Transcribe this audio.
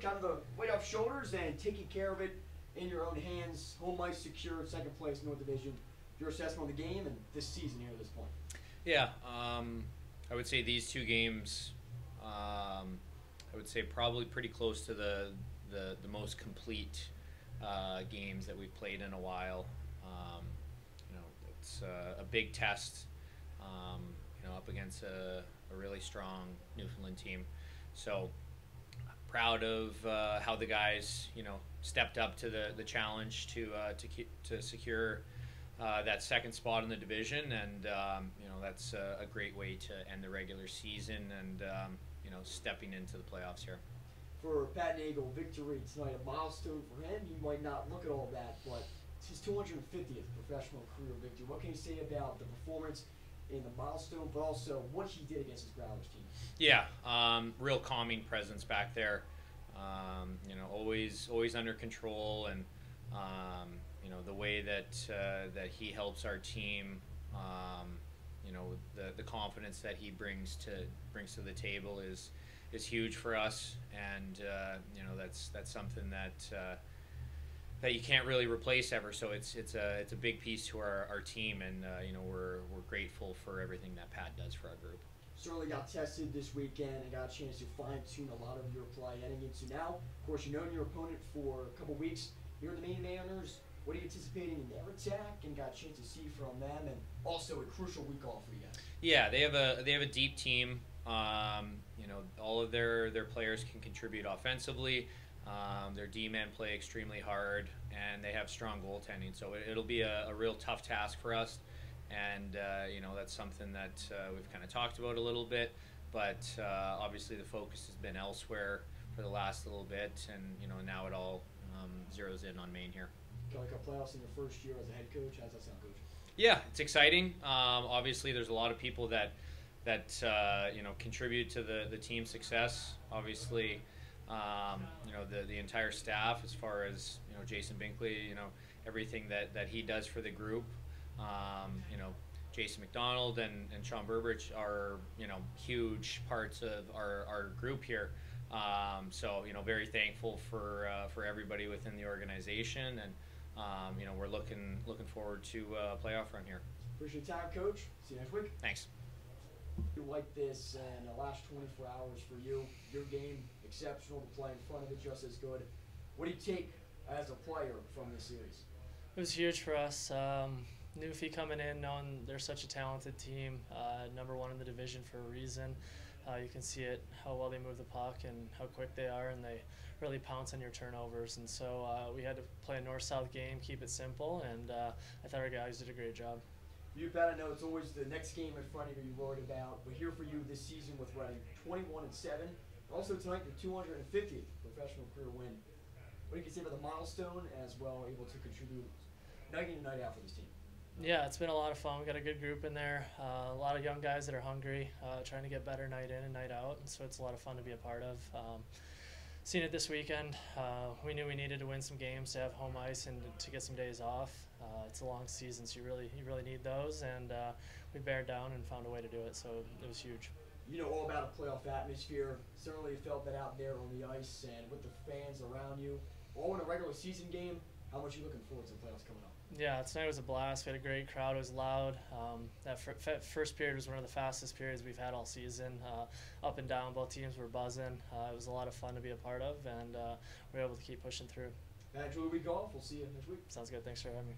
kind of the weight off shoulders and taking care of it in your own hands. Home ice secured second place North Division. Your assessment of the game and this season here at this point. Yeah, um, I would say these two games. Um, I would say probably pretty close to the the, the most complete uh, games that we've played in a while. Um, you know, it's uh, a big test. Um, you know, up against a, a really strong Newfoundland team. So proud of uh, how the guys, you know, stepped up to the, the challenge to uh, to to secure uh, that second spot in the division, and um, you know that's a, a, great way to end the regular season and um, you know stepping into the playoffs here. For Pat Nagle, victory tonight, a milestone for him. You might not look at all that, but it's his 250th professional career victory. What can you say about the performance? In the milestone, but also what he did against his Growlers team. Yeah, um, real calming presence back there. Um, you know, always always under control, and um, you know the way that uh, that he helps our team. Um, you know, the the confidence that he brings to brings to the table is is huge for us, and uh, you know that's that's something that. Uh, that you can't really replace ever. So it's it's a it's a big piece to our, our team, and uh, you know we're we're grateful for everything that Pat does for our group. Certainly got tested this weekend and got a chance to fine tune a lot of your play heading into now. Of course, you know your opponent for a couple weeks. You're the Maine Mariners. What are you anticipating in their attack, and got a chance to see from them, and also a crucial week off for you guys. Yeah, they have a they have a deep team. Um, you know, all of their their players can contribute offensively. Um, their D-men play extremely hard, and they have strong goaltending. So it, will be a, a, real tough task for us, and uh, you know that's something that uh, we've kind of talked about a little bit. But uh, obviously, the focus has been elsewhere for the last little bit, and you know now it all um, zeroes in on Maine here. Kelly Cup playoffs in your first year as a head coach. How's that sound, coach? Yeah, it's exciting. Um, obviously, there's a lot of people that that uh, you know contribute to the the team's success. Obviously um, you know the the entire staff as far as you know Jason Binkley, you know everything that that he does for the group. Um, you know Jason McDonald and, and Sean Burbridge are you know huge parts of our, our group here. Um, so you know very thankful for uh, for everybody within the organization and um, you know we're looking looking forward to uh, playoff run here. Appreciate your time, Coach. See you next week. Thanks. You like this and the last 24 hours for you, your game exceptional to play in front of it just as good. What do you take as a player from this series? It was huge for us. Um, Newfie coming in, knowing they're such a talented team, uh, number one in the division for a reason. Uh, you can see it how well they move the puck and how quick they are, and they really pounce on your turnovers. And so uh, we had to play a north-south game, keep it simple, and uh, I thought our guys did a great job. You bet. I know it's always the next game in front of you you're worried about, but here for you this season with Reading, 21 and seven. Also tonight, the 250th professional career win. What do you consider the milestone as well, able to contribute night in and night out for this team? Yeah, it's been a lot of fun. We got a good group in there. Uh, a lot of young guys that are hungry, uh, trying to get better night in and night out. And so it's a lot of fun to be a part of. Um, seeing it this weekend, uh, we knew we needed to win some games to have home ice and to get some days off. Uh, it's a long season, so you really you really need those. And uh, we bared down and found a way to do it. So it was huge you know all about a playoff atmosphere. Certainly felt that out there on the ice and with the fans around you. All in a regular season game. How much are you looking forward to the playoffs coming up? Yeah, tonight was a blast. We had a great crowd. It was loud. Um, that first period was one of the fastest periods we've had all season. Uh, up and down, both teams were buzzing. Uh, it was a lot of fun to be a part of, and uh, we were able to keep pushing through. Enjoy the week off. We'll see you next week. Sounds good. Thanks for having me.